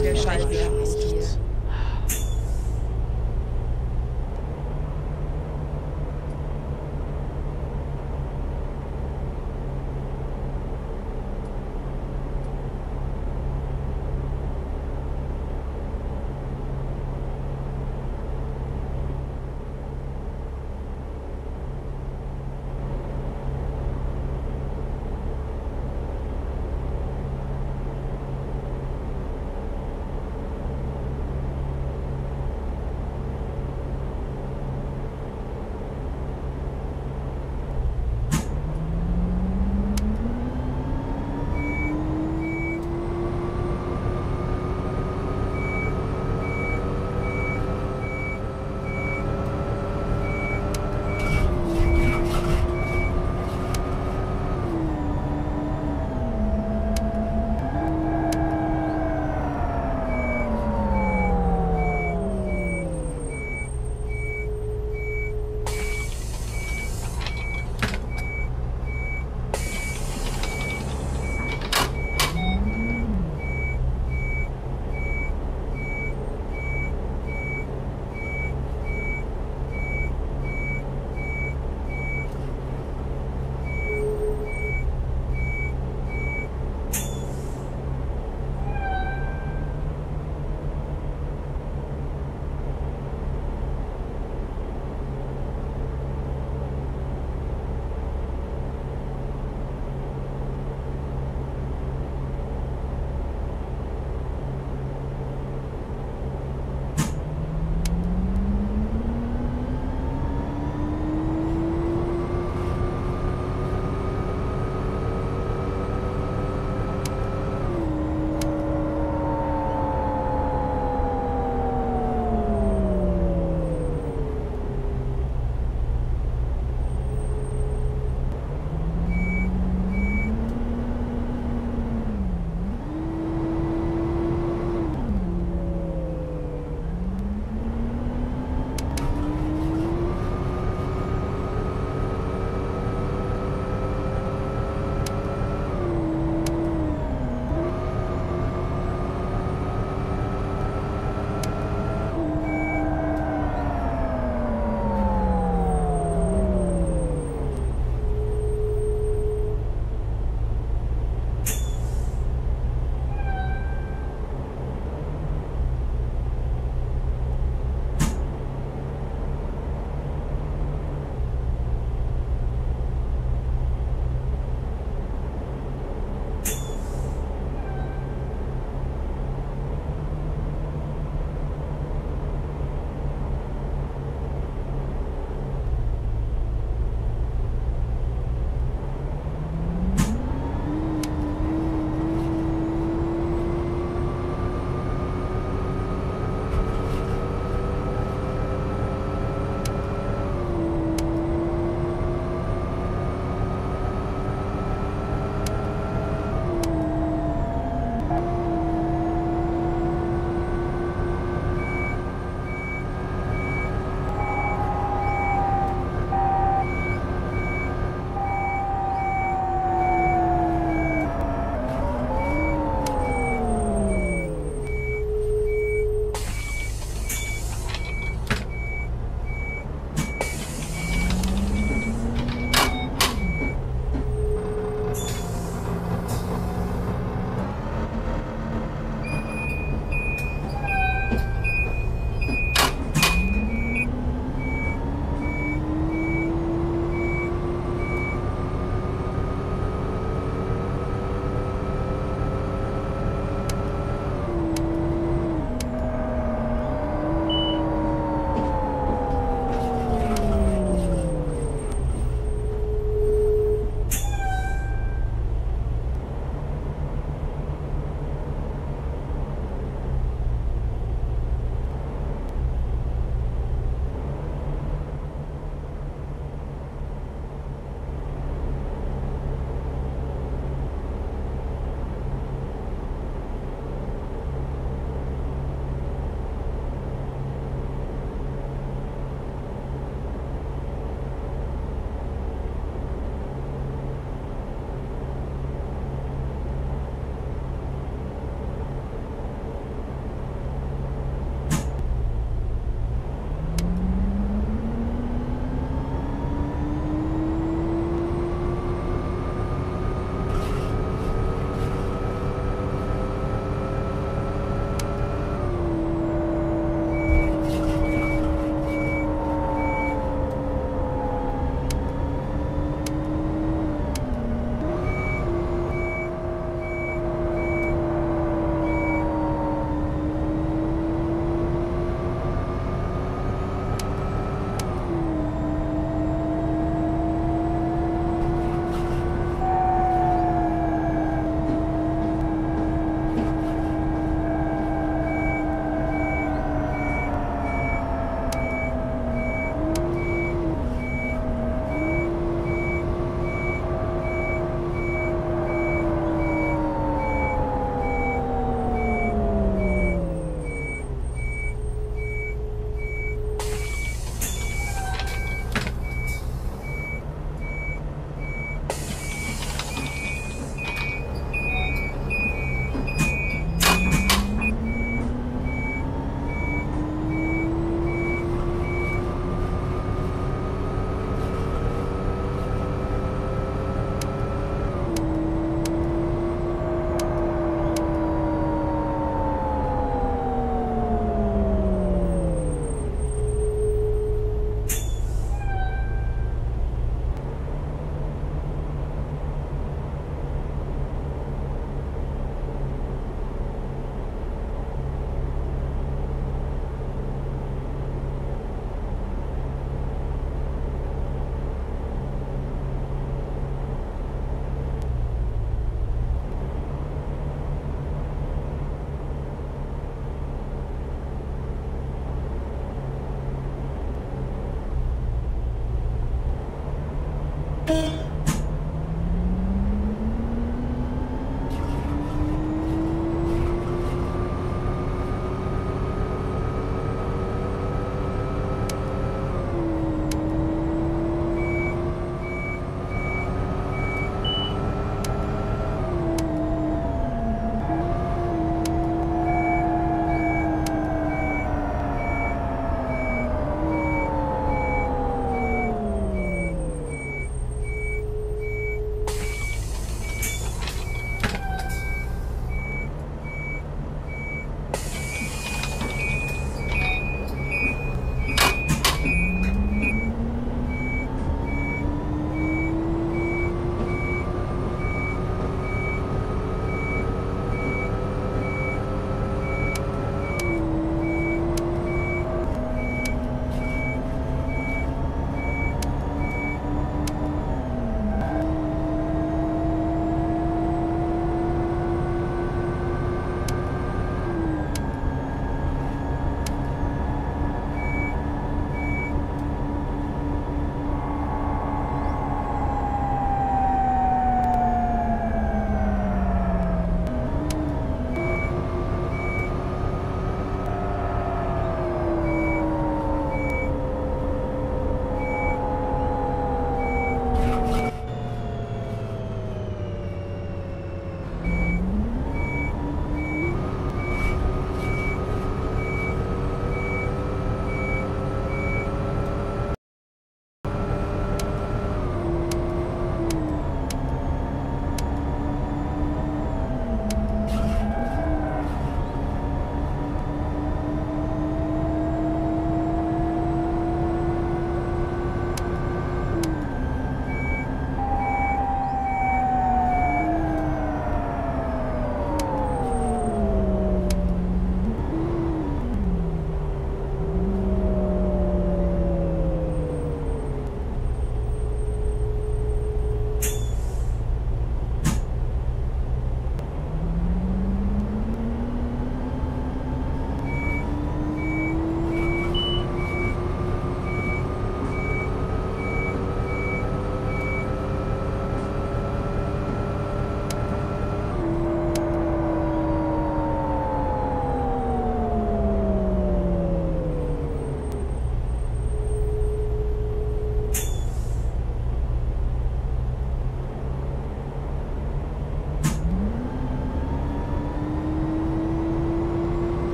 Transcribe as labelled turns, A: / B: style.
A: fällt mir scheiße.
B: Boom.